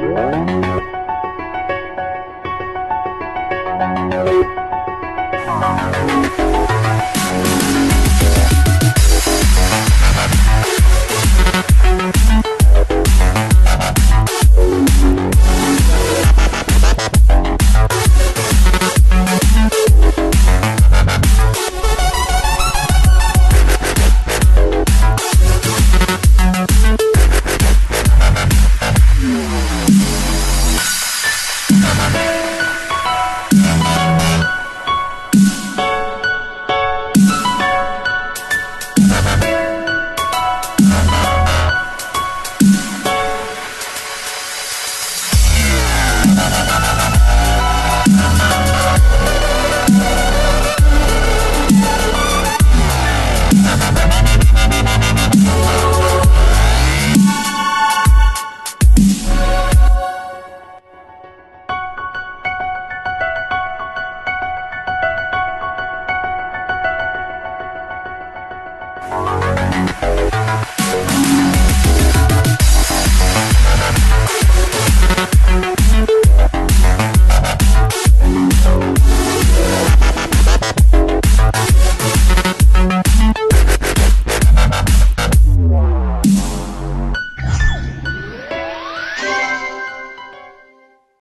Thank Bye.